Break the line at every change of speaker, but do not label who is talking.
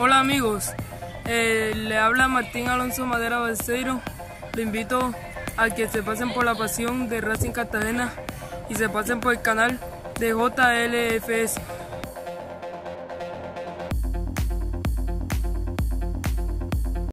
Hola amigos, eh, le habla Martín Alonso Madera Balseiro. Le invito a que se pasen por la pasión de Racing Cartagena y se pasen por el canal de JLFS.